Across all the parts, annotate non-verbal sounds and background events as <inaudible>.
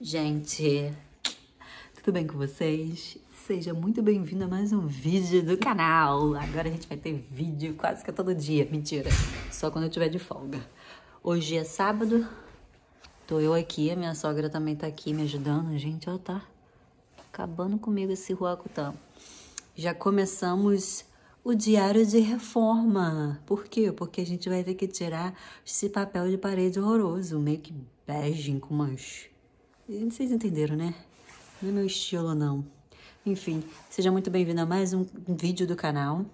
Gente, tudo bem com vocês? Seja muito bem-vindo a mais um vídeo do canal. Agora a gente vai ter vídeo quase que todo dia. Mentira, só quando eu tiver de folga. Hoje é sábado, tô eu aqui, a minha sogra também tá aqui me ajudando. Gente, ó, tá acabando comigo esse ruacutão. Já começamos o diário de reforma. Por quê? Porque a gente vai ter que tirar esse papel de parede horroroso, meio que bege com umas vocês entenderam, né? Não é meu estilo, não. Enfim, seja muito bem-vindo a mais um vídeo do canal.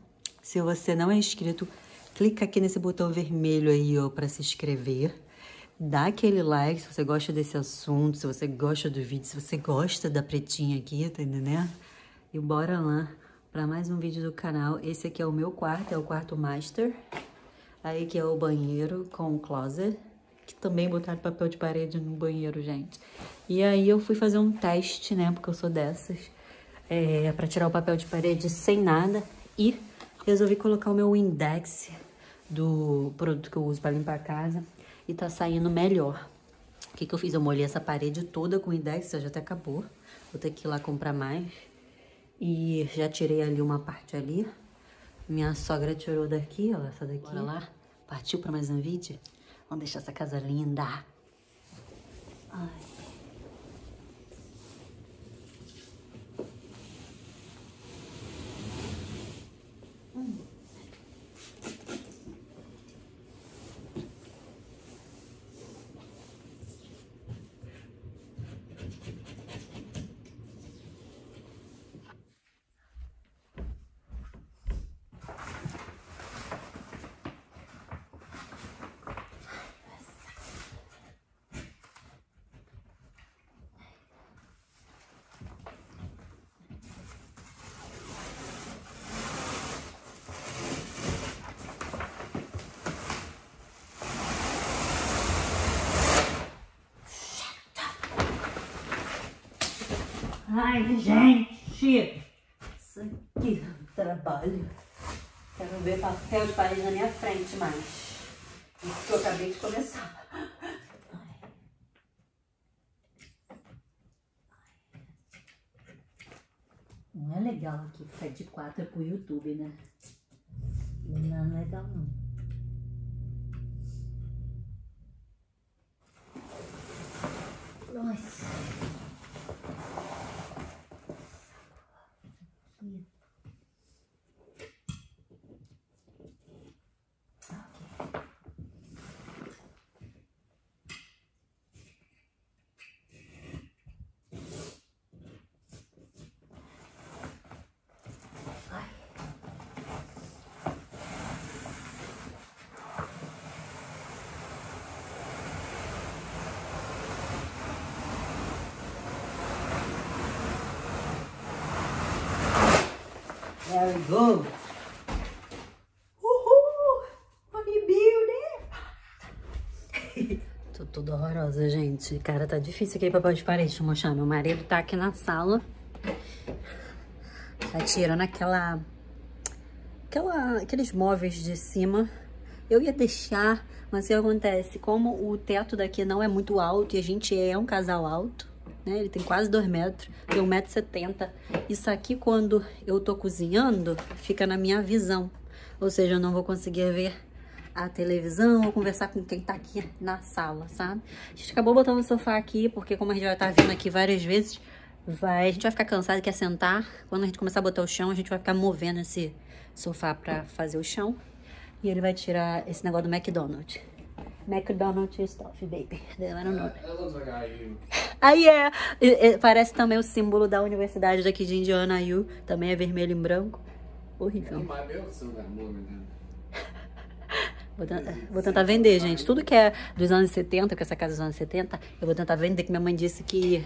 Se você não é inscrito, clica aqui nesse botão vermelho aí, ó, para se inscrever. Dá aquele like se você gosta desse assunto, se você gosta do vídeo, se você gosta da pretinha aqui, tá entendendo? E bora lá para mais um vídeo do canal. Esse aqui é o meu quarto, é o quarto master. Aí que é o banheiro com o closet que também botaram papel de parede no banheiro, gente. E aí eu fui fazer um teste, né, porque eu sou dessas, é, pra tirar o papel de parede sem nada e resolvi colocar o meu index do produto que eu uso pra limpar a casa e tá saindo melhor. O que que eu fiz? Eu molhei essa parede toda com index, já até acabou. Vou ter que ir lá comprar mais. E já tirei ali uma parte ali. Minha sogra tirou daqui, ó, essa daqui. Bora lá. Partiu pra mais um vídeo? Vamos deixar essa casa linda. Ai. Ai, gente! Isso aqui é um trabalho. Quero ver papel de parede na minha frente mais. Isso que eu acabei de começar. Não é legal aqui ficar de quatro pro YouTube, né? Não é legal não. Nossa. Go. Uhul! Bodybuilder! <laughs> Tô toda horrorosa, gente. Cara, tá difícil aqui papel de parede. Deixa eu mostrar. Meu marido tá aqui na sala. Tá tirando aquela... aquela aqueles móveis de cima. Eu ia deixar, mas o que acontece? Como o teto daqui não é muito alto e a gente é um casal alto, né? Ele tem quase 2 metros, tem 1,70m. Isso aqui, quando eu tô cozinhando, fica na minha visão. Ou seja, eu não vou conseguir ver a televisão ou conversar com quem tá aqui na sala, sabe? A gente acabou botando o sofá aqui, porque como a gente já tá vindo aqui várias vezes, vai, a gente vai ficar cansado e quer sentar. Quando a gente começar a botar o chão, a gente vai ficar movendo esse sofá pra fazer o chão. E ele vai tirar esse negócio do McDonald's. McDonald's stuff, baby. I don't know. That looks like IU. Aí é, é, é, parece também o símbolo da universidade daqui de Indiana, IU. Também é vermelho e branco. Horrível. that more than Vou, ten- vou tentar vender, gente. Tudo que é dos anos 70, porque essa casa é dos anos 70, eu vou tentar vender, que minha mãe disse que,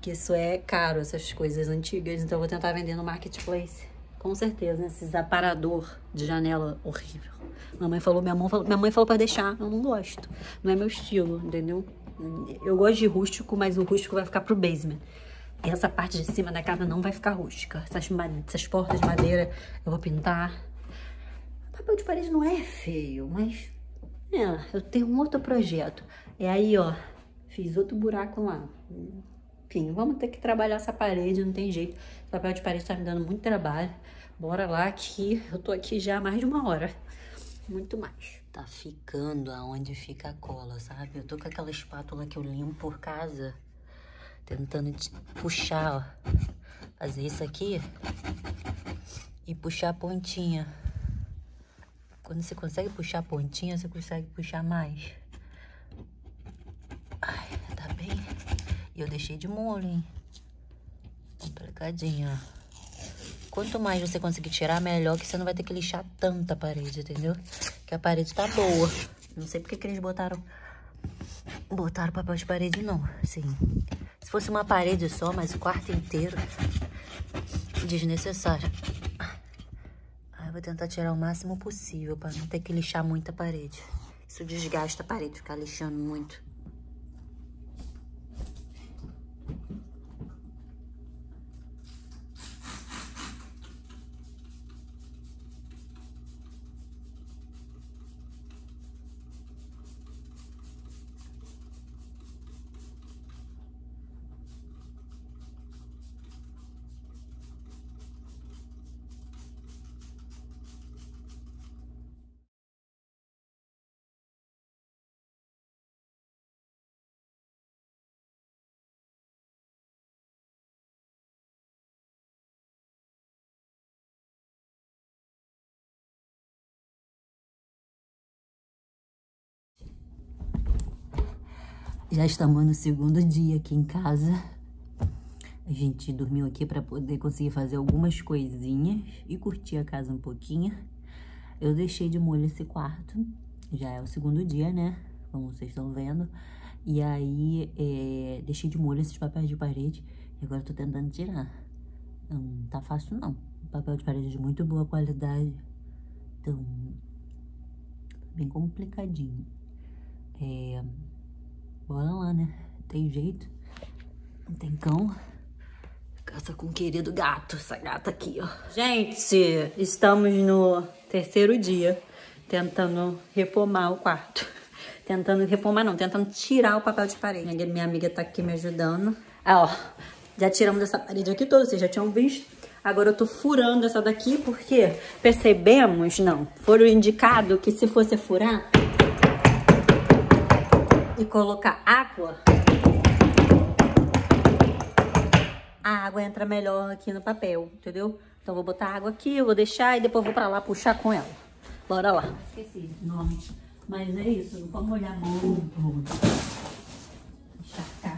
que isso é caro, essas coisas antigas. Então eu vou tentar vender no marketplace. Com certeza, né? Esses aparador de janela horrível. Minha mãe falou, minha mãe falou, minha mãe falou pra deixar. Eu não gosto. Não é meu estilo, entendeu? Eu gosto de rústico, mas o rústico vai ficar pro basement. Essa parte de cima da casa não vai ficar rústica. Essas, essas portas de madeira eu vou pintar. Papel de parede não é feio, mas é, eu tenho um outro projeto. É aí, ó, Fiz outro buraco lá. Enfim, vamos ter que trabalhar essa parede, não tem jeito. O papel de parede tá me dando muito trabalho. Bora lá que eu tô aqui já há mais de uma hora. Muito mais. Tá ficando aonde fica a cola, sabe? Eu tô com aquela espátula que eu limpo por casa. Tentando puxar, ó. Fazer isso aqui. E puxar a pontinha. Quando você consegue puxar a pontinha, você consegue puxar mais. Ai, tá bem. E eu deixei de molho, hein? Complicadinho, ó. Quanto mais você conseguir tirar, melhor, que você não vai ter que lixar tanta parede, entendeu? Que a parede tá boa. Não sei porque que eles botaram... Botaram papel de parede, não. Assim, se fosse uma parede só, mas o quarto inteiro... Desnecessário. Aí eu vou tentar tirar o máximo possível pra não ter que lixar muita parede. Isso desgasta a parede, ficar lixando muito. Já estamos no segundo dia aqui em casa. A gente dormiu aqui para poder conseguir fazer algumas coisinhas e curtir a casa um pouquinho. Eu deixei de molho esse quarto. Já é o segundo dia, né? Como vocês estão vendo. E aí, é, deixei de molho esses papéis de parede. E agora tô tentando tirar. Não tá fácil, não. Papel de parede de muito boa qualidade. Então, bem complicadinho. É... Bora lá, né? Tem jeito. Não tem cão. Caça com o querido gato. Essa gata aqui, ó. Gente, estamos no terceiro dia tentando reformar o quarto. Tentando reformar, não. Tentando tirar o papel de parede. Minha, minha amiga tá aqui me ajudando. Ah, ó. Já tiramos essa parede aqui toda. Vocês já tinham visto. Agora eu tô furando essa daqui porque percebemos, não, foram indicado que se fosse furar, e colocar água, a água entra melhor aqui no papel, entendeu? Então vou botar água aqui, vou deixar e depois vou pra lá puxar com ela. Bora lá. Esqueci o nome. Mas é isso, não pode molhar muito. Encharcar,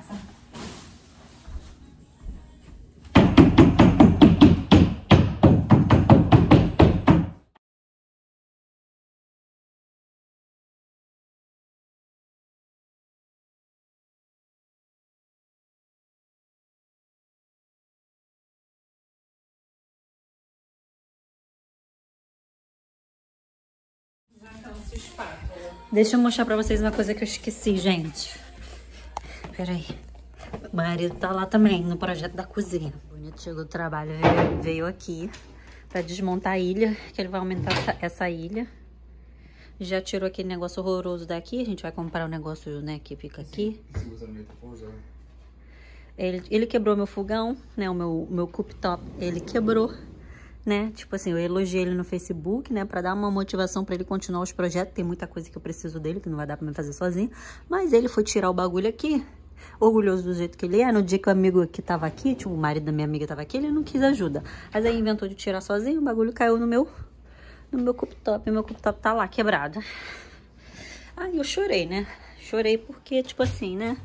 sabe? Deixa eu mostrar pra vocês uma coisa que eu esqueci, gente. Peraí. O marido tá lá também, no projeto da cozinha. O bonito chegou do trabalho, ele veio aqui pra desmontar a ilha, que ele vai aumentar essa, essa ilha. Já tirou aquele negócio horroroso daqui, a gente vai comprar o um negócio, né, que fica aqui. Ele, ele quebrou meu fogão, né, o meu, meu cooktop, ele quebrou né? Tipo assim, eu elogiei ele no Facebook, né? Pra dar uma motivação pra ele continuar os projetos. Tem muita coisa que eu preciso dele, que não vai dar pra me fazer sozinho. Mas ele foi tirar o bagulho aqui, orgulhoso do jeito que ele é. No dia que o amigo que tava aqui, tipo, o marido da minha amiga tava aqui, ele não quis ajuda. Mas aí inventou de tirar sozinho, o bagulho caiu no meu, no meu cooktop. E meu cooktop tá lá, quebrado. Aí eu chorei, né? Chorei porque, tipo assim, né?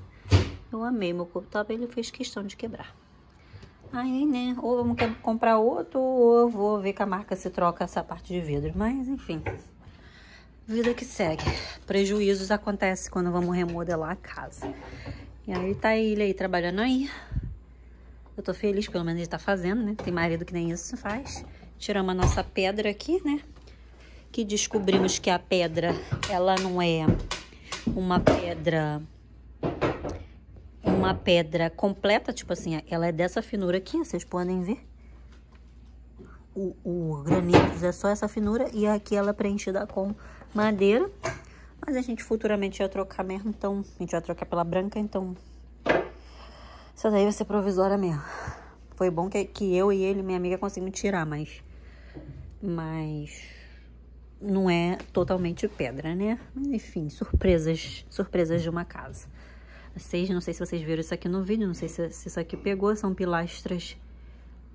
Eu amei meu cooktop, ele fez questão de quebrar. Aí, né, ou vamos comprar outro, ou eu vou ver com a marca se troca essa parte de vidro. Mas, enfim, vida que segue. Prejuízos acontecem quando vamos remodelar a casa. E aí tá ele aí trabalhando aí. Eu tô feliz, pelo menos ele tá fazendo, né? Tem marido que nem isso faz. Tiramos a nossa pedra aqui, né? Que descobrimos que a pedra, ela não é uma pedra uma pedra completa, tipo assim, ela é dessa finura aqui, vocês podem ver. O, o granito é só essa finura e aqui ela é preenchida com madeira. Mas a gente futuramente ia trocar mesmo, então a gente vai trocar pela branca, então isso daí vai ser provisória mesmo. Foi bom que, que eu e ele, minha amiga, conseguimos tirar, mas. Mas. Não é totalmente pedra, né? Mas enfim, surpresas. Surpresas de uma casa. Vocês, não sei se vocês viram isso aqui no vídeo, não sei se, se isso aqui pegou, são pilastras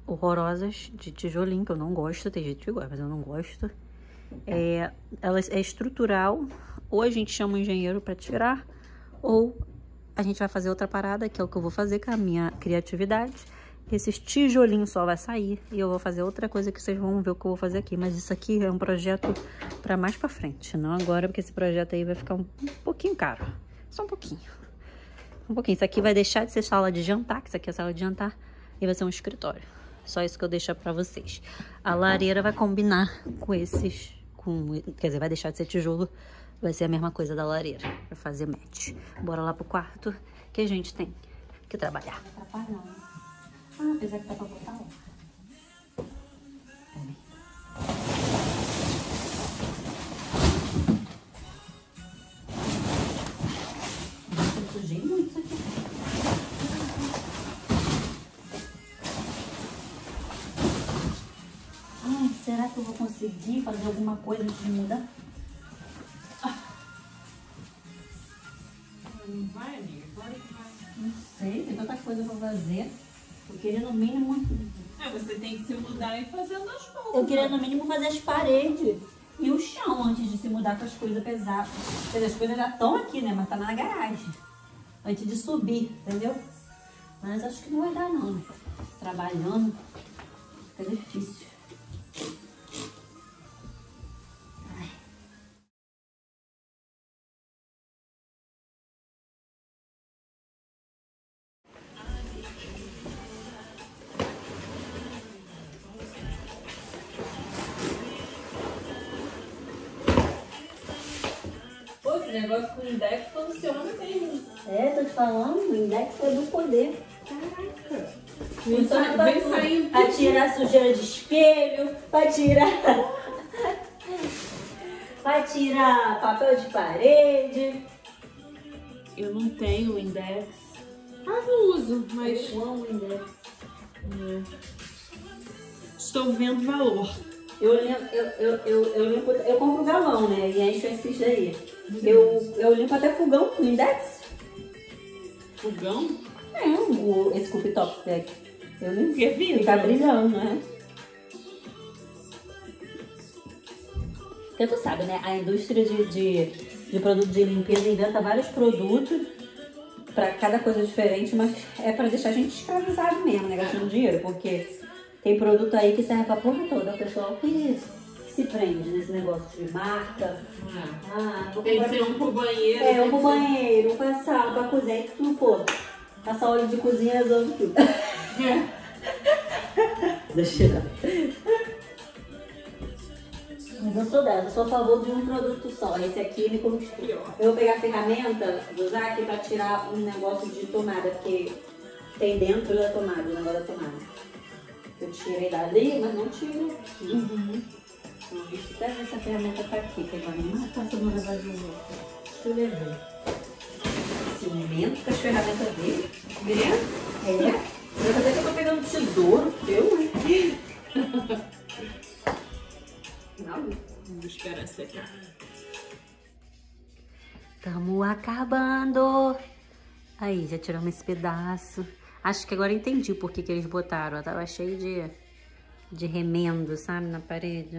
horrorosas de tijolinho, que eu não gosto, tem gente que gosta, mas eu não gosto. É, ela é estrutural, ou a gente chama o engenheiro para tirar, ou a gente vai fazer outra parada, que é o que eu vou fazer com a minha criatividade. Esses tijolinhos só vai sair e eu vou fazer outra coisa que vocês vão ver o que eu vou fazer aqui. Mas isso aqui é um projeto para mais para frente, não agora, porque esse projeto aí vai ficar um, um pouquinho caro. Só um pouquinho. Um pouquinho. Isso aqui vai deixar de ser sala de jantar, que isso aqui é sala de jantar, e vai ser um escritório. Só isso que eu deixo para vocês. A lareira vai combinar com esses, com, quer dizer, vai deixar de ser tijolo, vai ser a mesma coisa da lareira, para fazer match. Bora lá pro quarto, que a gente tem que trabalhar. Ah, apesar que tá pra botar lá. Será que eu vou conseguir fazer alguma coisa antes de mudar? Não vai, amiga? Claro que vai. Não sei, tem tanta coisa pra fazer. Eu queria no mínimo. É, você tem que se mudar e fazendo as coisas. Eu queria no mínimo fazer as paredes e o chão antes de se mudar com as coisas pesadas. Quer dizer, as coisas já estão aqui, né? Mas tá na garagem. Antes de subir, entendeu? Mas acho que não vai dar não. Trabalhando. Fica difícil. Negócio com index funciona mesmo. É, tô te falando, o index foi do poder. Caraca. Funciona Vem pra saindo. Pra tirar sujeira de espelho, pra tirar. <laughs> pra tirar papel de parede. Eu não tenho index. Ah, não uso, mas Eu amo index. estou vendo valor. Eu, eu, eu, eu, eu, eu compro galão, né? E encho esses daí. Eu, eu limpo até fogão com index. Fogão? É, o, esse cooktop é aqui. Eu limpo. Porque vidro. Fica brilhando, né? Porque tu sabe, né? A indústria de, de, de produto de limpeza inventa vários produtos pra cada coisa diferente, mas é pra deixar a gente escravizado mesmo, né? Gastando dinheiro, porque tem produto aí que serve pra porra toda. O pessoal que, que se prende nesse negócio de marca. Ah, vou Tem que ser um pro banheiro. é, um pro banheiro, um pra sala, um pra cozinha, e tudo, pô. Passar óleo de cozinha resolve tudo. <laughs> Deixa eu Mas eu sou dessa, eu sou a favor de um produto só. Esse aqui me conquistou. Eu vou pegar a ferramenta, vou usar aqui pra tirar um negócio de tomada, porque tem dentro da tomada, o negócio da tomada. Eu tirei dali, mas não tirei aqui. Uhum. Então, deixa eu até ver se a ferramenta tá aqui, que se eu não levar de. Deixa eu levar. Cimento com as ferramentas dele. É. Eu dizer que eu tô pegando tesouro, eu, né? <laughs> Não. Vou esperar secar. Tamo acabando. Aí, já tiramos esse pedaço. Acho que agora entendi por que, que eles botaram. Tava cheio de, de remendo, sabe, na parede.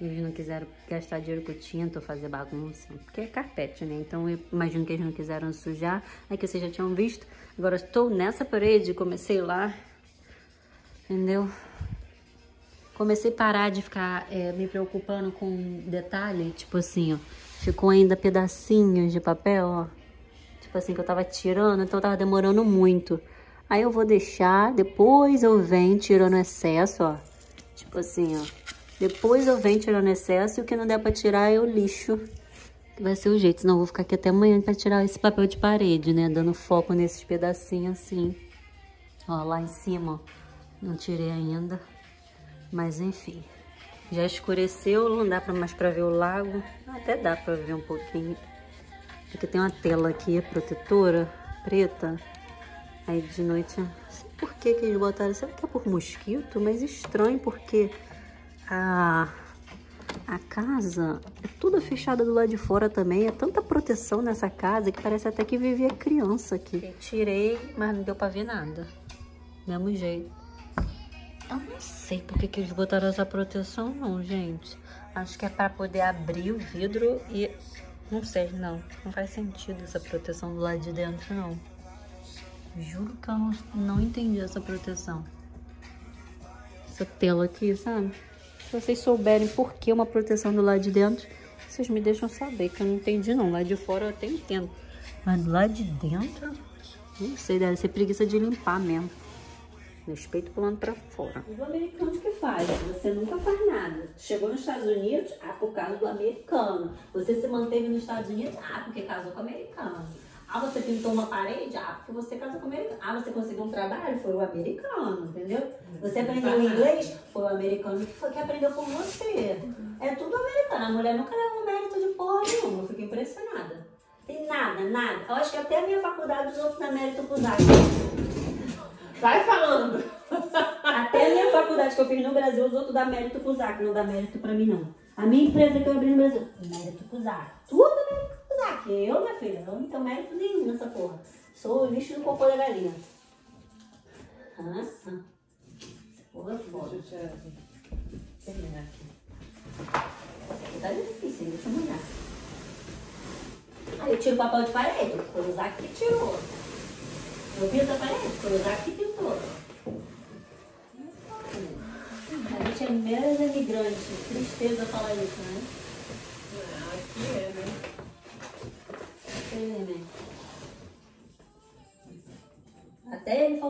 Eles não quiseram gastar dinheiro com tinta ou fazer bagunça. Porque é carpete, né? Então eu imagino que eles não quiseram sujar. É que vocês já tinham visto. Agora estou nessa parede, comecei lá. Entendeu? Comecei a parar de ficar é, me preocupando com detalhe, tipo assim, ó. Ficou ainda pedacinhos de papel, ó. Tipo assim, que eu tava tirando, então tava demorando muito. Aí eu vou deixar, depois eu venho tirando excesso, ó. Tipo assim, ó. Depois eu venho tirando excesso e o que não der pra tirar eu lixo. Que vai ser o jeito, senão eu vou ficar aqui até amanhã pra tirar esse papel de parede, né? Dando foco nesses pedacinhos assim. Ó, lá em cima, ó. Não tirei ainda. Mas enfim. Já escureceu, não dá pra mais pra ver o lago. Até dá pra ver um pouquinho. Porque tem uma tela aqui, protetora, preta. Aí de noite, não sei por que, que eles botaram. Será que é por mosquito? Mas estranho porque a, a casa é toda fechada do lado de fora também. É tanta proteção nessa casa que parece até que vivia criança aqui. Tirei, mas não deu pra ver nada. Mesmo jeito. Eu não sei por que, que eles botaram essa proteção não, gente. Acho que é pra poder abrir o vidro e... Não sei, não. Não faz sentido essa proteção do lado de dentro, não. Juro que eu não, não entendi essa proteção. Essa tela aqui, sabe? Se vocês souberem por que uma proteção do lado de dentro, vocês me deixam saber, que eu não entendi não. Lá de fora eu até entendo. Mas do lado de dentro, não sei, deve ser preguiça de limpar mesmo. Meus peitos pulando pra fora. Os americanos que fazem, você nunca faz nada. Chegou nos Estados Unidos, ah, por causa do americano. Você se manteve nos Estados Unidos, ah, porque casou com o americano. Ah, você pintou uma parede? Ah, porque você casou com o americano. Ah, você conseguiu um trabalho? Foi o americano, entendeu? Você aprendeu inglês? Foi o americano que, foi, que aprendeu com você. É tudo americano. A mulher nunca leva mérito de porra nenhuma. Eu fico impressionada. Tem nada, nada. Eu acho que até a minha faculdade os outros dão mérito pro Zac. Vai falando. Até a minha faculdade que eu fiz no Brasil, os outros dão mérito pro Zac, não dá mérito pra mim, não. A minha empresa que eu abri no Brasil, mérito pro Zac. Tudo pro Zac. Eu, minha filha, não tenho mérito nenhum nessa porra. Sou o lixo do cocô da galinha. Ah, ah. Porra, é foda. Deixa eu terminar aqui. Tá difícil, deixa eu molhar. Aí eu tiro o papel de parede, foi o Zac que tirou. Eu pinto a parede, foi o Zac que pintou. A gente é menos imigrante. Tristeza falar isso, né? Ah, aqui é, né?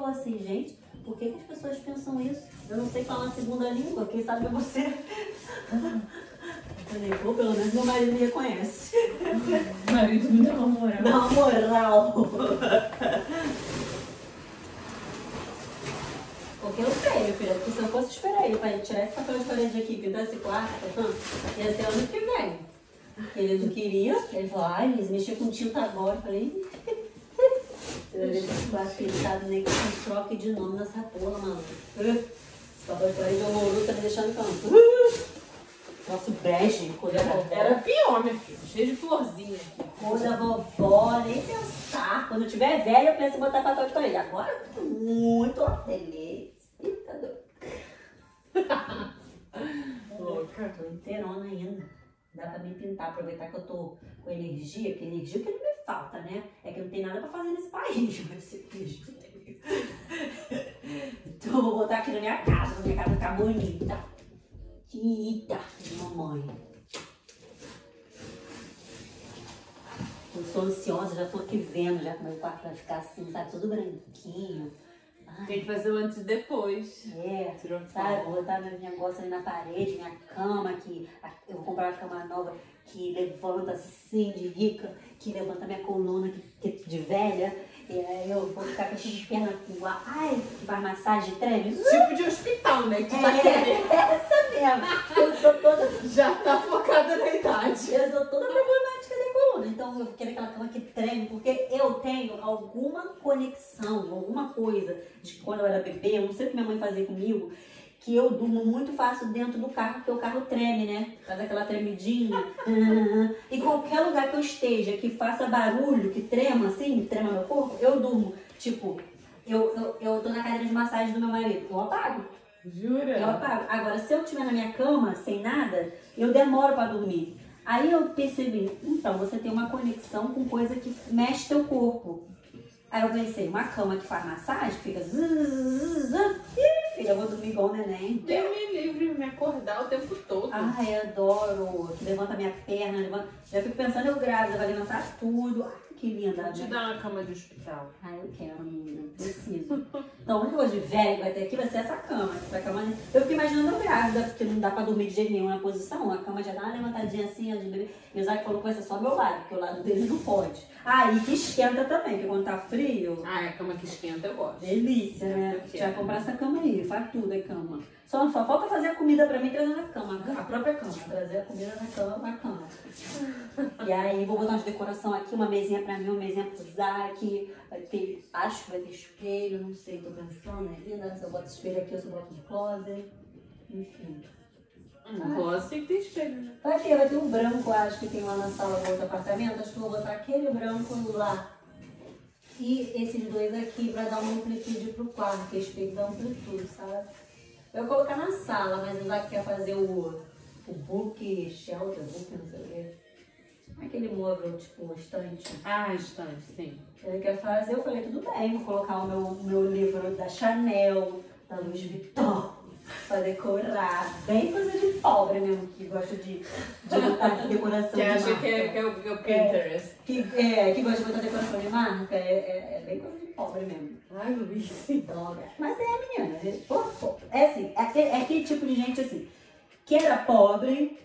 Falou assim, gente, por que, que as pessoas pensam isso? Eu não sei falar a segunda língua, quem sabe é você. Eu falei, pô, pelo menos meu marido me reconhece. O marido me dá uma moral. Dá uma moral. Porque eu sei, meu filho, porque se eu fosse esperar ele ele tirar esse papel de parede aqui, pintar esse quarto, ia ser ano que vem. Ele não queria, ele falou, ai, Liz, mexer com tinta agora. Eu falei, você vai ver esse quarto pintado nem com troque de nome nessa porra, mano. Esse papel de parede horroroso tá me deixando canto. Nossa, bege, cor da vovó. Era pior, minha filha. Cheio de florzinha aqui. Cor da vovó, nem pensar. Quando eu tiver velha, eu penso em botar papel de parede. Agora, eu tô muito feliz. Tá doido. Louca. Tô inteirona ainda. Dá pra me pintar, aproveitar que eu tô com energia, que energia que não me falta, né? É que não tem nada pra fazer nesse país, <laughs> mas. Então eu vou botar aqui na minha casa, pra minha casa ficar bonita. Eita, mamãe. Eu sou ansiosa, já tô aqui vendo, já que meu quarto vai ficar assim, sabe, tudo branquinho. Tem que fazer o antes e depois. é, Tirou sabe, vou botar meu negócio ali na parede, minha cama, que eu vou comprar uma cama nova que levanta assim, de rica, que levanta minha coluna que, que- de velha. E aí eu vou ficar com as pernas igual, ai, que faz massagem, treme. Tipo de hospital, né? Que tu tá É, querendo. essa mesmo. Eu tô toda Já tá focada na idade. eu sou toda problemática coluna. Então eu quero aquela cama que treme, porque eu tenho alguma conexão, alguma coisa de quando eu era bebê, eu não sei o que minha mãe fazia comigo, que eu durmo muito fácil dentro do carro, porque o carro treme, né? Faz aquela tremidinha. <laughs> E qualquer lugar que eu esteja que faça barulho, que trema assim, trema meu corpo, eu durmo. Tipo, eu, eu, eu tô na cadeira de massagem do meu marido, eu apago. Eu Jura? apago. Agora, se eu estiver na minha cama, sem nada, eu demoro pra dormir. Aí eu percebi, então, você tem uma conexão com coisa que mexe teu corpo. Aí eu pensei, uma cama que faz massagem, fica. Ih, filha, eu vou dormir igual um neném. Deus me livre me acordar o tempo todo. Ai, adoro. Que levanta minha perna, levanta. Já fico pensando, eu grávida, vai levantar tudo. Que linda. Vou te né? dar uma cama de hospital. Ah, eu quero, menina. Preciso. Então, a única coisa de velho que vai ter aqui vai ser essa cama. Essa cama. Eu fico imaginando eu grávida, porque não dá pra dormir de jeito nenhum na posição. A cama já dá uma levantadinha assim, de bebê. E o Isaac falou que vai ser só meu lado, porque o lado dele não pode. Ah, e que esquenta também, porque quando tá frio. Ah, é a cama que esquenta eu gosto. Delícia, né? Já comprar essa cama aí, faz tudo, é cama. Só, só falta fazer a comida pra mim e trazer na cama, a própria cama. Trazer a comida na cama, na cama. E aí vou botar umas decoração aqui, uma mesinha pra mim, uma mesinha pro Zac. Vai ter, acho que vai ter espelho, não sei, tô pensando ainda. Se eu boto espelho aqui ou se eu boto no closet. Enfim. Um closet tem espelho, né? Vai ter, vai ter um branco, acho que tem lá na sala do outro apartamento. Acho que eu vou botar aquele branco lá. E esses dois aqui pra dar uma amplitude pro quarto, que esse espelho dá amplitude, sabe? Eu vou colocar na sala, mas o Isaac quer fazer o, o book shelter, book não sei o quê. Aquele móvel, tipo, estante. Ah, estante, sim. Ele quer fazer, eu falei, tudo bem, vou colocar o meu, meu livro da Chanel, da Louis Vuitton, pra decorar. Bem coisa de pobre mesmo, que gosta de, de botar <laughs> decoração Que de acha marca. que é, que é o, que é o Pinterest. Que, é, que gosta de botar decoração de marca, é, é, é bem coisa de pobre mesmo. Ai, Luiz. <laughs> Droga. Mas é, menina, gente, pô, pô. é assim, é aquele, é aquele tipo de gente assim, que era pobre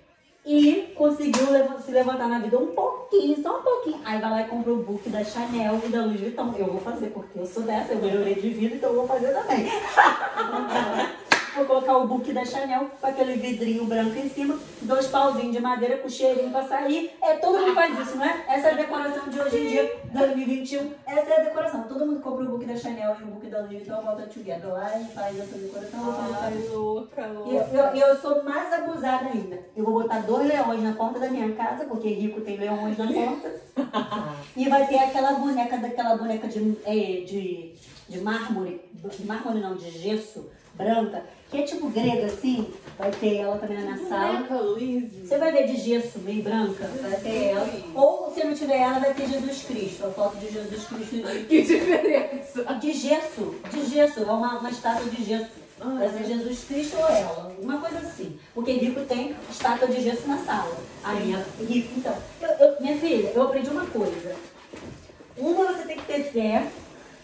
e conseguiu se levantar na vida um pouquinho, só um pouquinho. Aí vai lá e compra o book da Chanel e da Louis Vuitton. Eu vou fazer, porque eu sou dessa, eu melhorei de vida, então eu vou fazer também. <laughs> Vou colocar o book da Chanel com aquele vidrinho branco em cima, dois pauzinhos de madeira com cheirinho pra sair. É, todo mundo faz isso, não é? Essa é a decoração de hoje em dia, 2021. Essa é a decoração. Todo mundo compra o book da Chanel e o book da Louis Vuitton, volta together lá e faz essa decoração. Ai, isso. louca, E eu, louca. eu, eu sou mais abusada ainda. Eu vou botar dois leões na porta da minha casa, porque rico tem leões na porta. <laughs> e vai ter aquela boneca, daquela boneca de, é, de, de mármore, de mármore não, de gesso, branca, que é tipo grega assim. Vai ter ela também na minha sala. Você vai ver de gesso, meio branca, vai ter ela. Ou se não tiver ela, vai ter Jesus Cristo, a foto de Jesus Cristo de, <laughs> Que diferença. de gesso, de gesso, é uma, uma estátua de gesso. Vai ser Jesus Cristo ou ela, uma coisa assim. Porque rico tem estátua de gesso na sala. A minha rico, então. Eu, eu- minha filha, eu aprendi uma coisa. Uma você tem que ter fé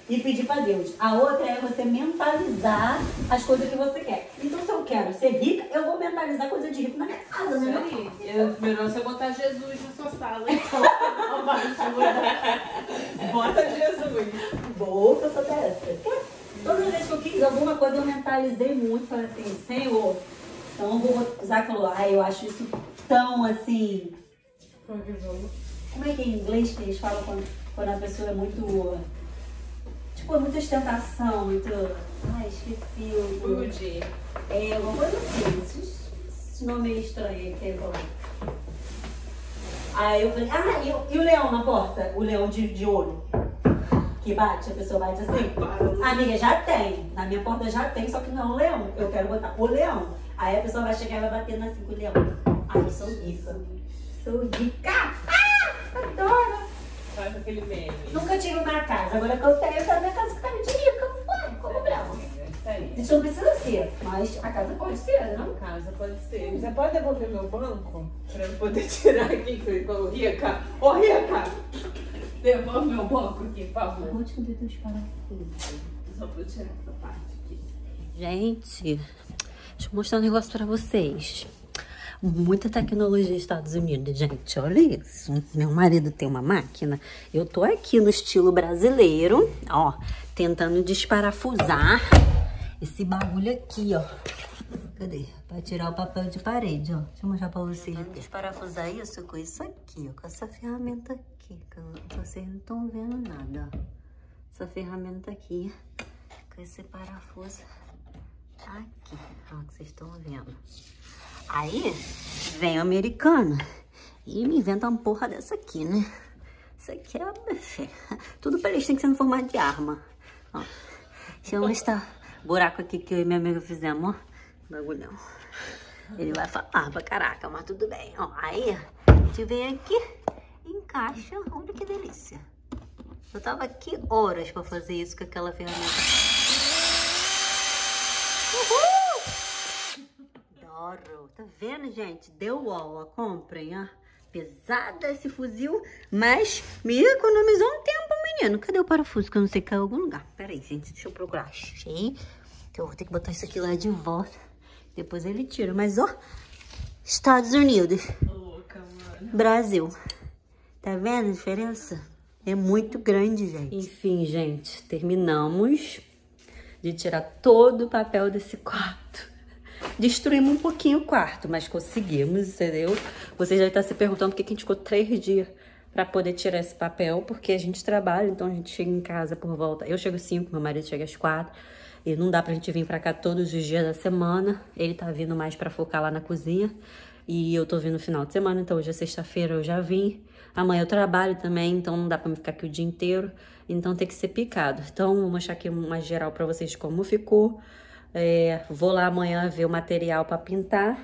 e pedir pra Deus. A outra é você mentalizar as coisas que você quer. Então, se eu quero ser rica, eu vou mentalizar coisa de rico na minha casa, né? Eu- Melhor você botar Jesus na sua sala, então. <laughs> Bota Jesus. Eu sou dessa. Toda vez que eu quis alguma coisa, eu mentalizei muito. Falei assim, Senhor, então eu vou. O Isaac falou, ai, eu acho isso tão assim. Como é que é em inglês que eles falam quando, quando a pessoa é muito. Tipo, é muita ostentação, muito. Ai, esqueci o. Rude. É, alguma coisa assim. Esse, esse nome é estranho que ele falou. Aí eu falei, ah, e, o- e o leão na porta? O leão de, de ouro. Que bate, a pessoa bate assim. Amiga, já tem. Na minha porta já tem, só que não é um leão. Eu quero botar o leão. Aí a pessoa vai chegar e vai bater assim com o leão. Ai, eu sou rica. Sou rica. Ah, adoro. Faz aquele meme. Nunca tive uma casa. Agora que eu tenho, eu quero minha casa ficar de rica. Ué, como não? Isso aí. Isso não precisa ser, mas a casa pode ser, não? A casa pode ser. Você pode devolver meu banco? Pra eu poder <laughs> tirar aqui, que falou, Rica. Ô, Rica! Devolve meu banco aqui, por favor. Vou te teus parafusos. Só vou tirar essa parte aqui. Gente, deixa eu mostrar um negócio pra vocês. Muita tecnologia nos Estados Unidos, gente. Olha isso. Meu marido tem uma máquina. Eu tô aqui no estilo brasileiro, ó, tentando desparafusar esse bagulho aqui, ó. Cadê? Pra tirar o papel de parede, ó. Deixa eu mostrar pra vocês. Tentando desparafusar isso com isso aqui, ó. Com essa ferramenta aqui. Que vocês não estão vendo nada, ó. Essa ferramenta aqui. Com esse parafuso aqui, ó, que vocês estão vendo. Aí, vem o americano e me inventa uma porra dessa aqui, né? Isso aqui é... Tudo pra eles tem que ser no formato de arma. Ó, deixa eu mostrar o buraco aqui que eu e minha amiga fizemos, ó. Bagulhão. Ele vai falar pra caraca, mas tudo bem. Ó, aí, a gente vem aqui, encaixa. Olha que delícia. Eu tava aqui horas pra fazer isso com aquela ferramenta. Uhul! Adoro. Tá vendo, gente? Deu UOL, ó. Comprem, ó. pesada esse fuzil, mas me economizou um tempo, menino. Cadê o parafuso que eu não sei que caiu em algum lugar? Pera aí, gente, deixa eu procurar. Achei. Então eu vou ter que botar isso aqui lá de volta. Depois ele tira. Mas, ó, Estados Unidos, Louca, mano. Brasil. Tá vendo a diferença? É muito grande, gente. Enfim, gente, terminamos de tirar todo o papel desse quarto. Destruímos um pouquinho o quarto, mas conseguimos, entendeu? Você já está se perguntando por que a gente ficou três dias para poder tirar esse papel, porque a gente trabalha, então a gente chega em casa por volta. Eu chego às cinco, meu marido chega às quatro. E não dá pra gente vir pra cá todos os dias da semana. Ele tá vindo mais pra focar lá na cozinha. E eu tô vindo no final de semana, então hoje é sexta-feira, eu já vim. Amanhã eu trabalho também, então não dá pra me ficar aqui o dia inteiro. Então tem que ser picado. Então vou mostrar aqui uma geral pra vocês como ficou. É, vou lá amanhã ver o material pra pintar.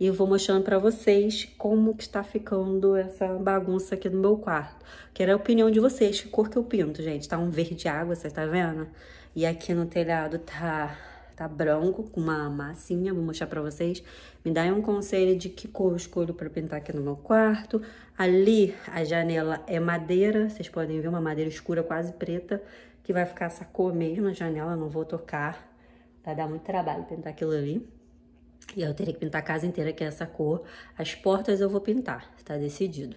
E vou mostrando pra vocês como que está ficando essa bagunça aqui no meu quarto. Quero a opinião de vocês, que cor que eu pinto, gente. Tá um verde água, você tá vendo? E aqui no telhado tá, tá branco, com uma massinha, vou mostrar pra vocês. Me dá um conselho de que cor eu escolho pra pintar aqui no meu quarto. Ali, a janela é madeira, vocês podem ver uma madeira escura, quase preta, que vai ficar essa cor mesmo, a janela, não vou tocar. Vai dar muito trabalho pintar aquilo ali. E eu teria que pintar a casa inteira, que é essa cor. As portas eu vou pintar, tá decidido.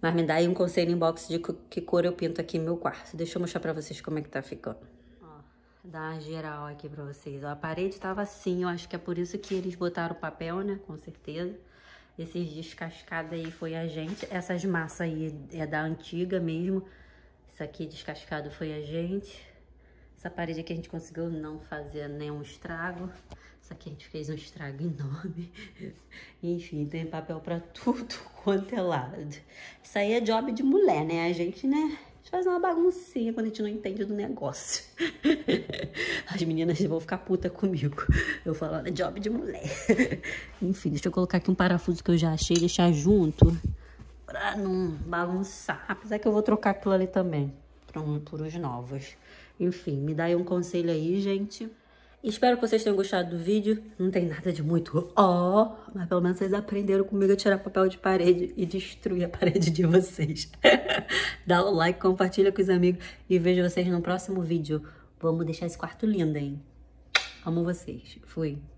Mas me dá aí um conselho inbox de que cor eu pinto aqui no meu quarto. Deixa eu mostrar pra vocês como é que tá ficando. Ó, dá uma geral aqui pra vocês. Ó, a parede tava assim, eu acho que é por isso que eles botaram papel, né? Com certeza. Esses descascados aí foi a gente. Essas massas aí é da antiga mesmo. Isso aqui descascado foi a gente. Essa parede aqui a gente conseguiu não fazer nenhum estrago. Isso aqui a gente fez um estrago enorme. <laughs> Enfim, tem papel pra tudo <laughs> quanto é lado. Isso aí é job de mulher, né? A gente, né? A gente faz uma baguncinha quando a gente não entende do negócio. <laughs> As meninas vão ficar puta comigo. Eu falando, é job de mulher. Enfim, deixa eu colocar aqui um parafuso que eu já achei, deixar junto. Pra não bagunçar. Apesar que eu vó trocar aquilo ali também. Por, um, por os novos. Enfim, me dá aí um conselho aí, gente. Espero que vocês tenham gostado do vídeo. Não tem nada de muito ó, oh, mas pelo menos vocês aprenderam comigo a tirar papel de parede e destruir a parede de vocês. <laughs> Dá o like, compartilha com os amigos e vejo vocês no próximo vídeo. Vamos deixar esse quarto lindo, hein? Amo vocês. Fui.